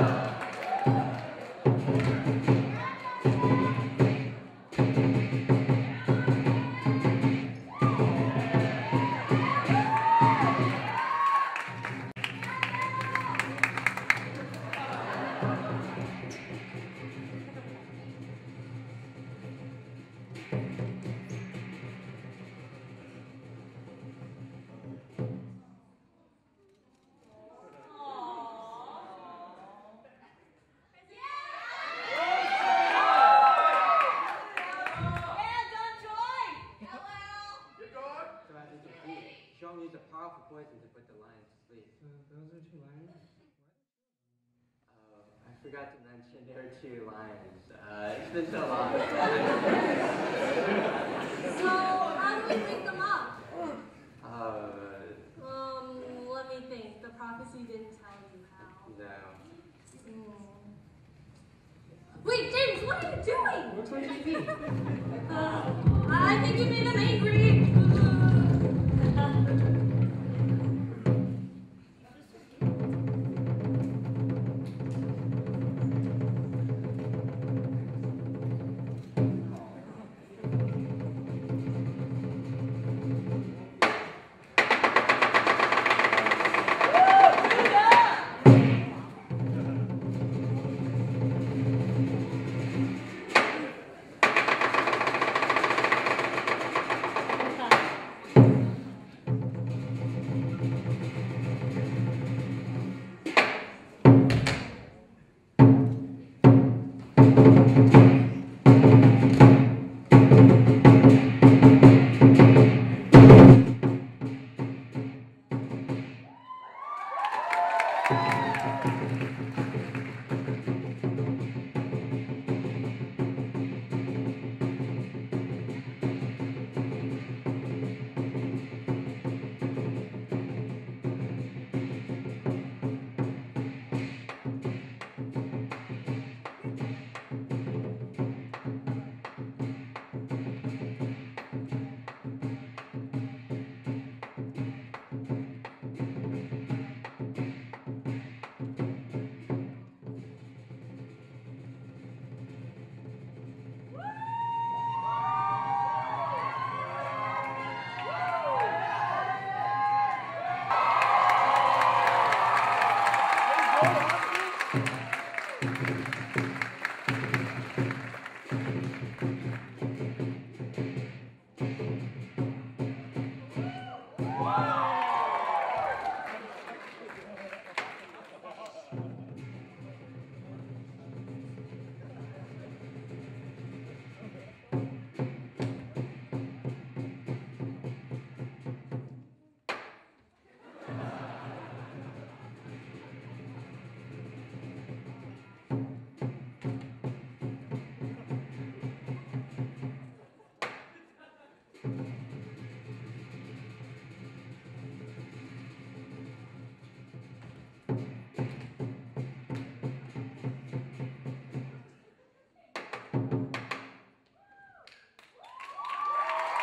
うん。Forgot to mention there are two lions. Uh, it's been so long. so, how do we pick them up? Uh, um, let me think. The prophecy didn't tell you how. no. Hmm. Wait, James, what are you doing? Which one do you mean? Uh, I think you made them angry.